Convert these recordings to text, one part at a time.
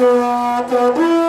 Thank.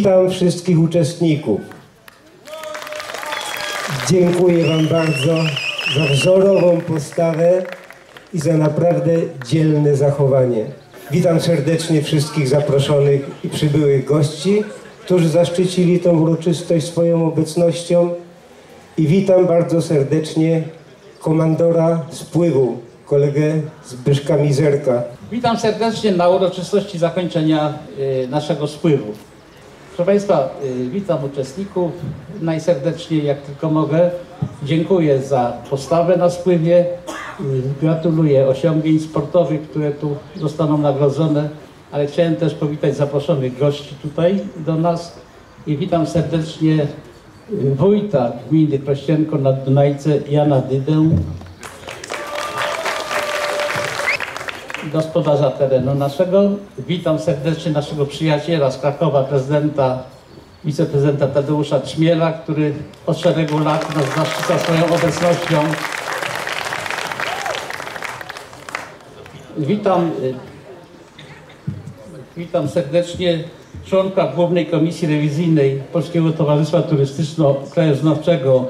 Witam wszystkich uczestników. Dziękuję Wam bardzo za wzorową postawę i za naprawdę dzielne zachowanie. Witam serdecznie wszystkich zaproszonych i przybyłych gości, którzy zaszczycili tą uroczystość swoją obecnością i witam bardzo serdecznie komandora spływu, kolegę Zbyszka Mizerka. Witam serdecznie na uroczystości zakończenia y, naszego spływu. Proszę Państwa, y, witam uczestników najserdeczniej jak tylko mogę. Dziękuję za postawę na spływie. Y, Gratuluję osiągnięć sportowych, które tu zostaną nagrodzone, ale chciałem też powitać zaproszonych gości tutaj do nas i witam serdecznie y, wójta gminy Prościenko nad Dunajce Jana Dydę, gospodarza terenu naszego. Witam serdecznie naszego przyjaciela z Krakowa, prezydenta, wiceprezydenta Tadeusza Czmiela, który od szeregu lat nas zaszczyca swoją obecnością. Witam, y, witam serdecznie członka Głównej Komisji Rewizyjnej Polskiego Towarzystwa Turystyczno-Krajoznawczego,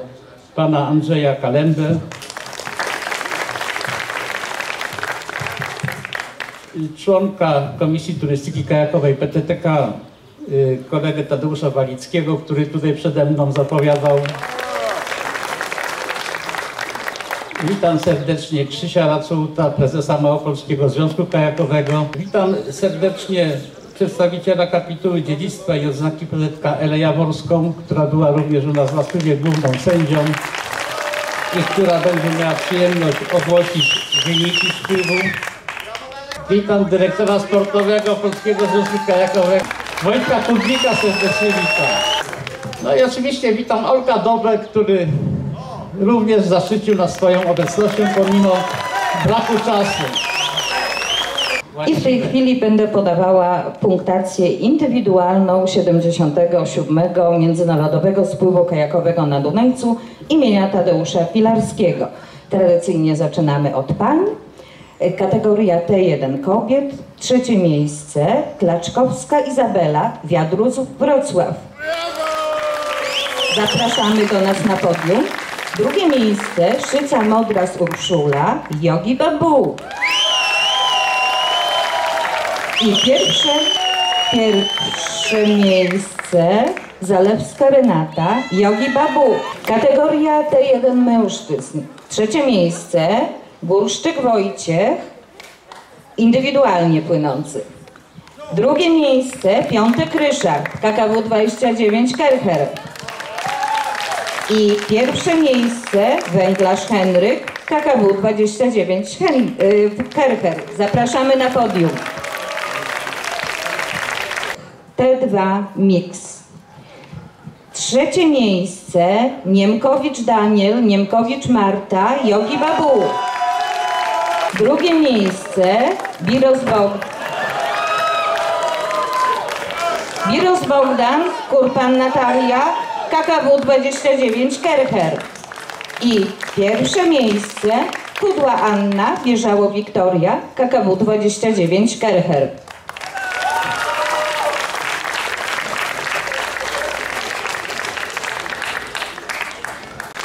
pana Andrzeja Kalembę. Członka Komisji Turystyki Kajakowej PTTK, y, kolegę Tadeusza Walickiego, który tutaj przede mną zapowiadał. Witam serdecznie Krzysia Racuta, prezesa Małopolskiego Związku Kajakowego. Witam serdecznie przedstawiciela kapituły dziedzictwa i odznaki PZK Elę Jaworską, która była również u nas na studiu główną sędzią i która będzie miała przyjemność ogłosić wyniki spływu. Witam dyrektora sportowego Polskiego Związku Kajakowego, Wojtka Kudnika serdecznie witam. No i oczywiście witam Olka Dobę, który również zaszczycił nas swoją obecnością pomimo braku czasu. I w tej chwili będę podawała punktację indywidualną 77. Międzynarodowego Spływu Kajakowego na Dunajcu imienia Tadeusza Pilarskiego. Tradycyjnie zaczynamy od pań. Kategoria T1 kobiet. Trzecie miejsce Klaczkowska Izabela, Wiadruz Wrocław. Zapraszamy do nas na podium. Drugie miejsce Szyca Modras Urszula, Jogi Babu. I pierwsze, pierwsze miejsce Zalewska Renata, Jogi Babu. Kategoria T1 mężczyzn. Trzecie miejsce Górszczyk Wojciech, indywidualnie płynący. Drugie miejsce Piątek Ryszard, KKW 29 Kercher. I pierwsze miejsce Węglarz Henryk, KKW 29 Hen- y, Kercher. Zapraszamy na podium. T2 Mix. Trzecie miejsce Niemkowicz Daniel, Niemkowicz Marta, Jogi Babu. Drugie miejsce Biros, Bog... Biros Bogdan, Kurpan Natalia, KKW 29 Kercher. I pierwsze miejsce Kudła Anna, Wierzało Wiktoria, KKW 29 Kercher.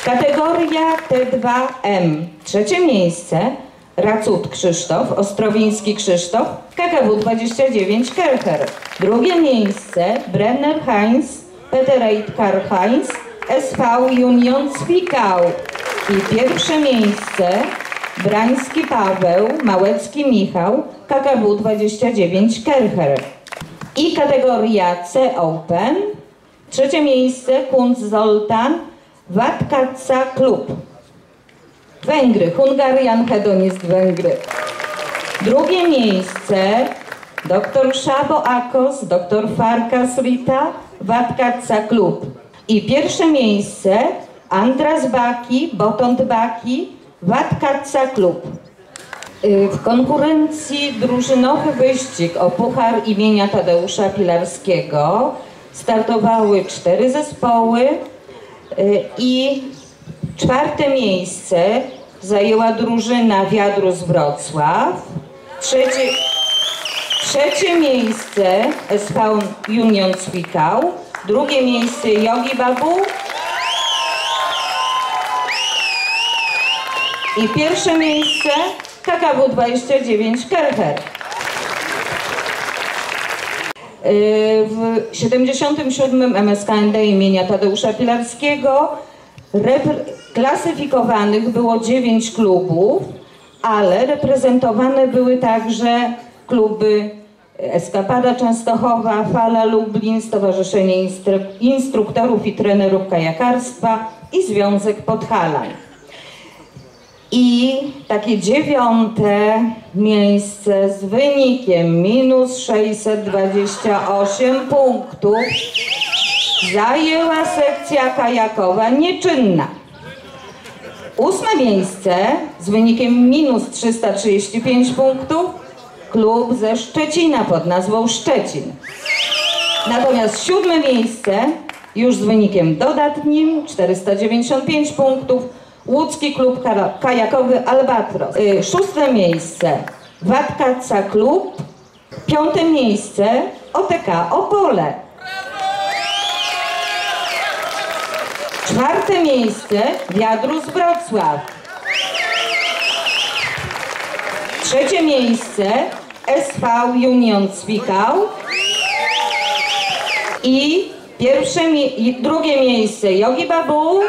Kategoria T2M. Trzecie miejsce Racut Krzysztof, Ostrowiński Krzysztof, KKW 29 Kercher. Drugie miejsce Brenner Heinz, Petereit Karl Heinz, SV Union Zwickau. I pierwsze miejsce Brański Paweł, Małecki Michał, KKW 29 Kercher. I kategoria C Open. Trzecie miejsce Kunz Zoltan, Watkaca Klub. Węgry, Hungarian Hedonist Węgry. Drugie miejsce dr Szabo Akos, dr Farkas Rita, Watkaca Klub. I pierwsze miejsce Andras Baki, Botond Baki, Watkaca Klub. Y, W konkurencji drużynowy wyścig o puchar imienia Tadeusza Pilarskiego startowały cztery zespoły y, i czwarte miejsce zajęła drużyna Wiadru z Wrocław. Trzecie, trzecie miejsce SV Union Cwikał. Drugie miejsce Jogi Babu. I pierwsze miejsce KKW 29 Kercher. W 77. MSKND imienia Tadeusza Pilarskiego klasyfikowanych było 9 klubów, ale reprezentowane były także kluby Eskapada Częstochowa, Fala Lublin, Stowarzyszenie Instru- Instruktorów i Trenerów Kajakarstwa i Związek Podhalań. I takie dziewiąte miejsce z wynikiem minus 628 punktów zajęła sekcja kajakowa nieczynna. Ósme miejsce z wynikiem minus 335 punktów klub ze Szczecina pod nazwą Szczecin. Natomiast siódme miejsce już z wynikiem dodatnim 495 punktów łódzki klub kajakowy Albatros. Y, Szóste miejsce Watkaca Klub. Piąte miejsce OTK Opole. Czwarte miejsce Wiadru z Wrocław. Trzecie miejsce SV Union Cwikał. I pierwsze, mi- drugie miejsce Jogi Babu.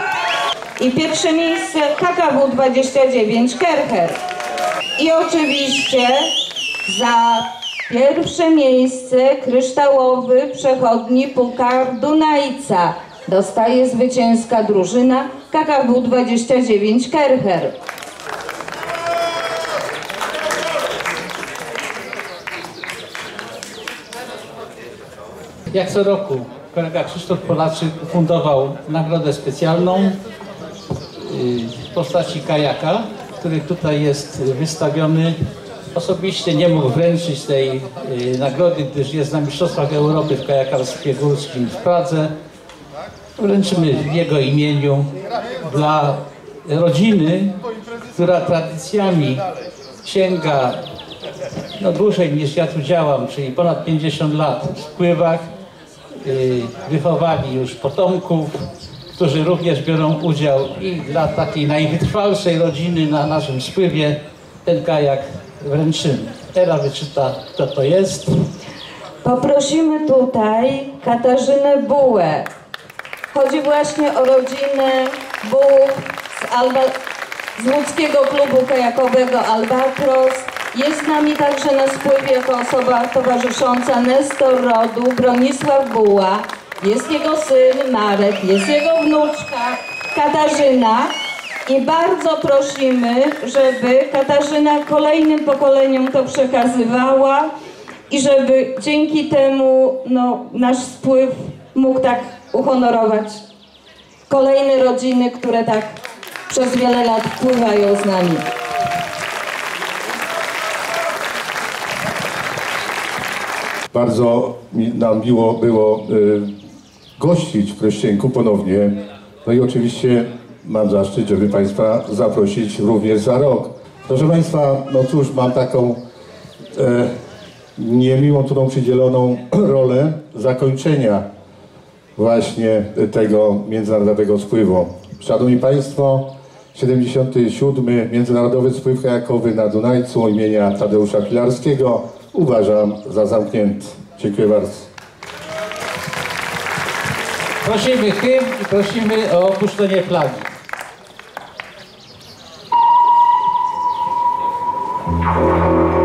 I pierwsze miejsce KKW 29 Kercher. I oczywiście za pierwsze miejsce kryształowy przechodni Puchar Dunajca. Dostaje zwycięska drużyna KKW 29 Kercher. Jak co roku kolega Krzysztof Polaczyk fundował nagrodę specjalną y, w postaci kajaka, który tutaj jest wystawiony. Osobiście nie mógł wręczyć tej y, nagrody, gdyż jest na Mistrzostwach Europy w kajakarstwie górskim w Pradze. Wręczymy w jego imieniu dla rodziny, która tradycjami sięga no dłużej niż ja tu działam, czyli ponad 50 lat w wpływach. Yy, wychowali już potomków, którzy również biorą udział i dla takiej najwytrwalszej rodziny na naszym spływie ten kajak wręczymy. Ela wyczyta, kto to jest. Poprosimy tutaj Katarzynę Bułę. Chodzi właśnie o rodzinę Bułów z, Alba, z łódzkiego klubu kajakowego Albatros. Jest z nami także na spływie jako osoba towarzysząca Nestor Rodu, Bronisław Buła. Jest jego syn Marek, jest jego wnuczka Katarzyna. I bardzo prosimy, żeby Katarzyna kolejnym pokoleniom to przekazywała i żeby dzięki temu no, nasz spływ mógł tak uhonorować kolejne rodziny, które tak przez wiele lat wpływają z nami. Bardzo nam miło było y, gościć w Krościenku ponownie. No i oczywiście mam zaszczyt, żeby Państwa zaprosić również za rok. Proszę Państwa, no cóż, mam taką e, niemiłą, trudną przydzieloną rolę zakończenia właśnie tego międzynarodowego spływu. Szanowni Państwo, 77. Międzynarodowy Spływ Kajakowy na Dunajcu imienia Tadeusza Pilarskiego uważam za zamknięty. Dziękuję bardzo. Prosimy hymn i prosimy o opuszczenie flagi. Thank